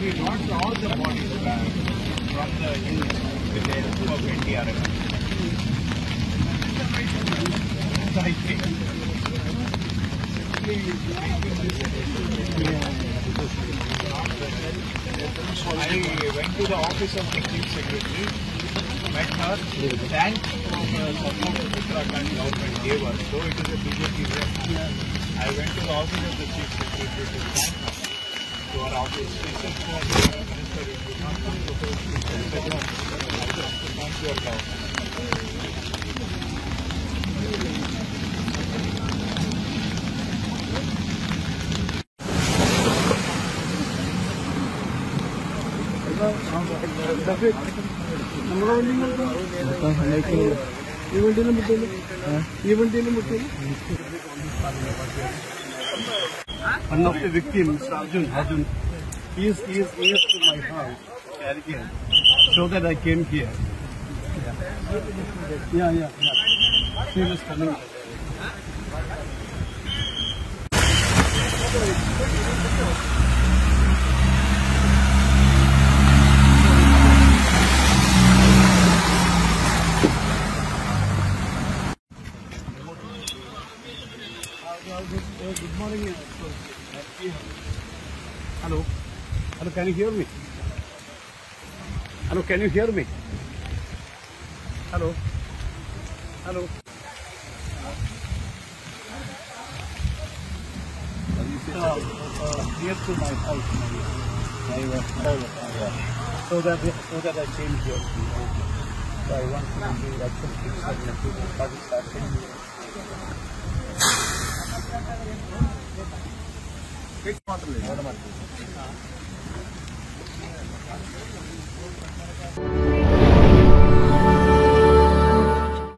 we got all the bodies from the hill with the help of NDRF. I. Went to the office of the chief secretary, met her, thanked for the support the Uttarakhand government gave us. Though it is a BJP rep, I went to the office of the chief secretary to thank her. ഈ വണ്ടിയിലും വിട്ടില്ല ഈ വണ്ടിയിലും വിട്ടില്ല One of the victims, Arjun, Arjun, he is, he is near to my house, Carrigan, so that I came here. Yeah, yeah, yeah. She was coming. Good morning. Hello. Hello, can you hear me? Hello, can you hear me? Hello. Hello. So that so that I came here. So I want to do action picture and ಮಾತ್ರ